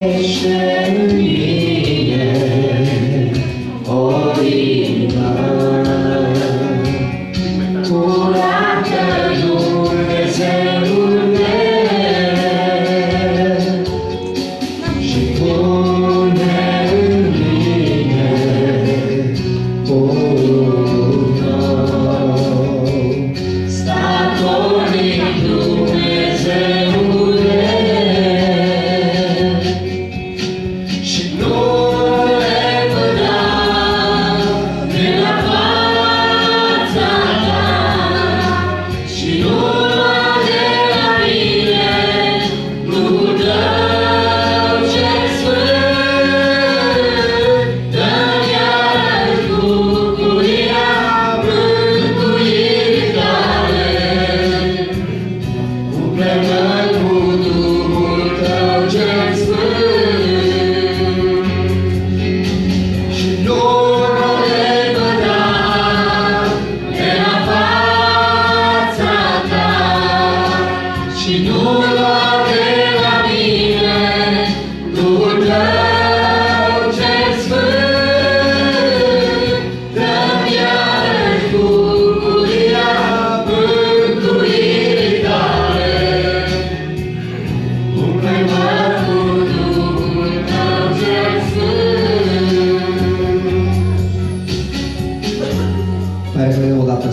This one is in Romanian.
Nation. și nu lua mine Duhul tău cel sfânt, dă-mi iarăși bucuria mântuirii tale. Umple-mă cu Duhul tău cel sfânt. Mai repede o dată.